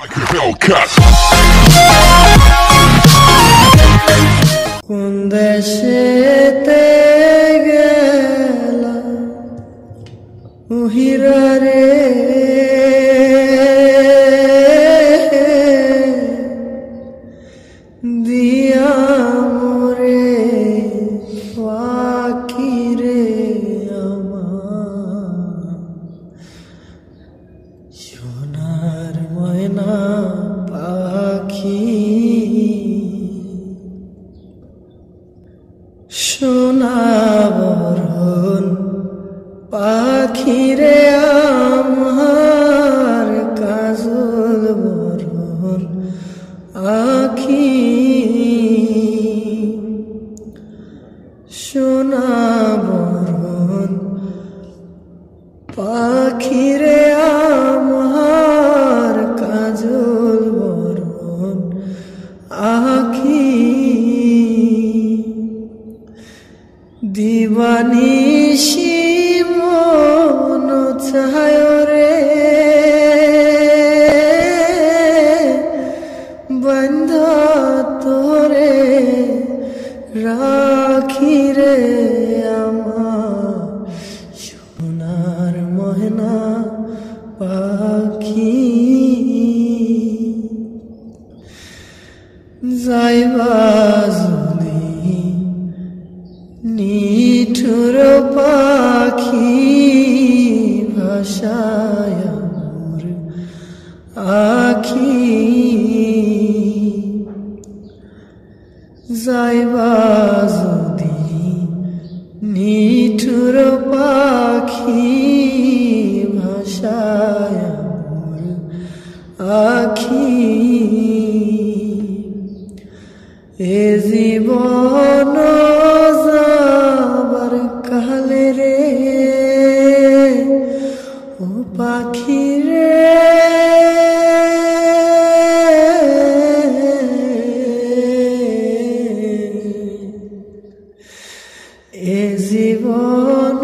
Like a Hellcat. কোন দেশেতে গেলা উহিরা আমার কাজল বরণ আখি। সোনাবরণ পাখিরে আমার কাজল বরণ আখি। দিবানিশি মন রে। বন্ধ তোরে রাখি রে আমার। সোনার মহনা পাখি। যাইবা ভাষায় মোর আখি যাইবা যদি নিঠুর পাখি ভাষায় মোর আখি এ জীবন যাবার ও পাখি রে এ জীবন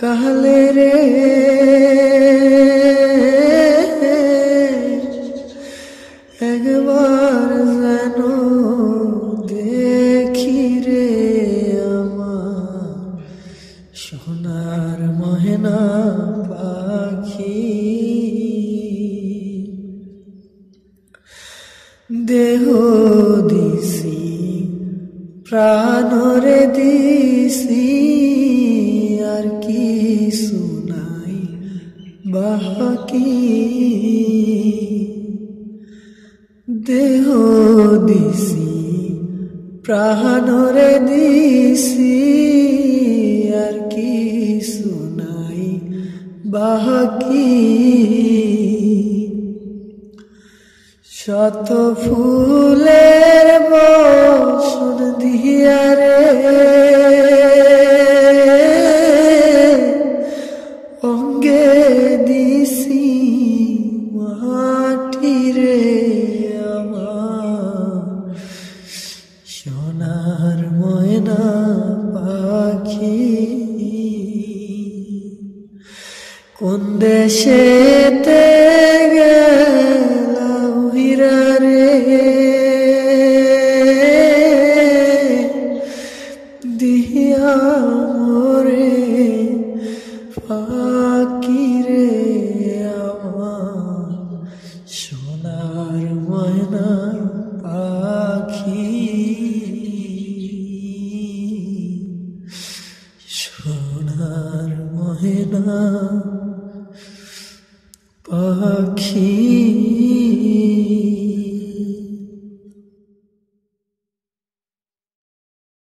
কালে রে দেহ দিছি প্রাণরে দিছি আর কি শুনাই বাকি দেহ দিছি প্রাণরে দিছি শত ফুলের বসন দিয়া রে। কোন দেশেতে গেলা উহিরা রে সোনার ময়না পাখি। ময়না 不去。